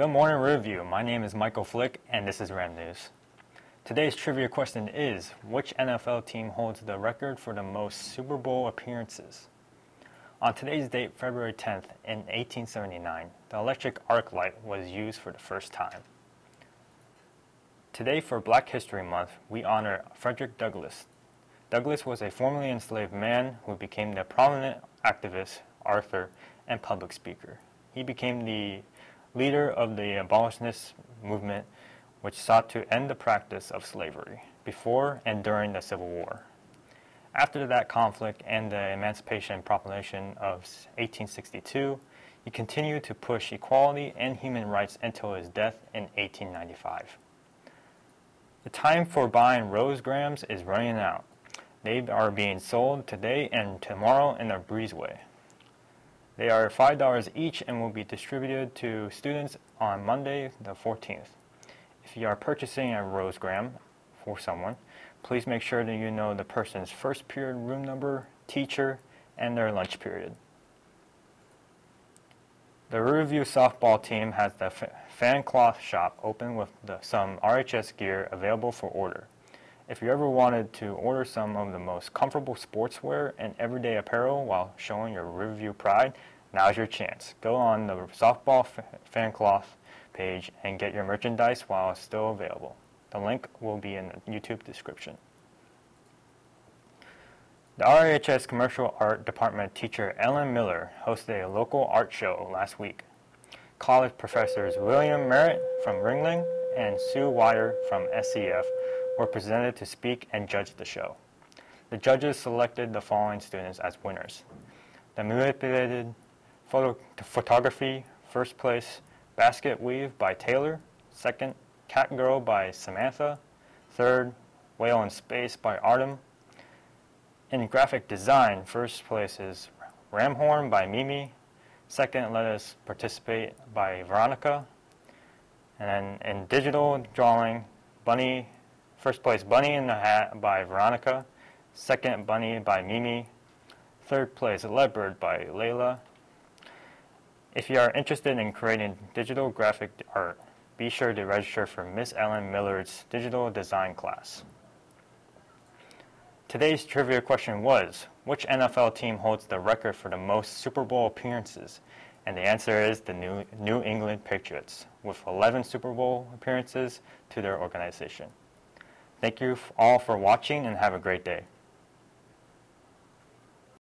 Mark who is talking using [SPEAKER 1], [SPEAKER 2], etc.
[SPEAKER 1] Good morning, Riverview. My name is Michael Flick, and this is Ram News. Today's trivia question is Which NFL team holds the record for the most Super Bowl appearances? On today's date, February 10th, in 1879, the electric arc light was used for the first time. Today, for Black History Month, we honor Frederick Douglass. Douglass was a formerly enslaved man who became the prominent activist, author, and public speaker. He became the leader of the abolitionist movement, which sought to end the practice of slavery before and during the Civil War. After that conflict and the Emancipation Proclamation of 1862, he continued to push equality and human rights until his death in 1895. The time for buying rose grams is running out. They are being sold today and tomorrow in the breezeway. They are $5 each and will be distributed to students on Monday the 14th. If you are purchasing a rosegram for someone, please make sure that you know the person's first period room number, teacher, and their lunch period. The Riverview softball team has the fan cloth shop open with the, some RHS gear available for order. If you ever wanted to order some of the most comfortable sportswear and everyday apparel while showing your Riverview pride, now's your chance. Go on the softball fan cloth page and get your merchandise while it's still available. The link will be in the YouTube description. The RHS Commercial Art Department teacher Ellen Millar hosted a local art show last week. College professors William Merritt from Ringling and Sue Wire from SCF were presented to speak and judge the show. The judges selected the following students as winners. The manipulated photo photography, first place, Basket Weave by Taylor, second, Cat Girl by Samantha, third, Whale in Space by Artem. In graphic design, first place is Ramhorn by Mimi, second, Let Us Participate by Veronica, and then in digital drawing, Bunny First place, Bunny in the Hat by Veronica. Second, Bunny by Mimi. Third place, Leopard by Layla. If you are interested in creating digital graphic art, be sure to register for Miss Ellen Millar's digital design class. Today's trivia question was, which NFL team holds the record for the most Super Bowl appearances? And the answer is the New, New England Patriots, with 11 Super Bowl appearances to their organization. Thank you all for watching and have a great day.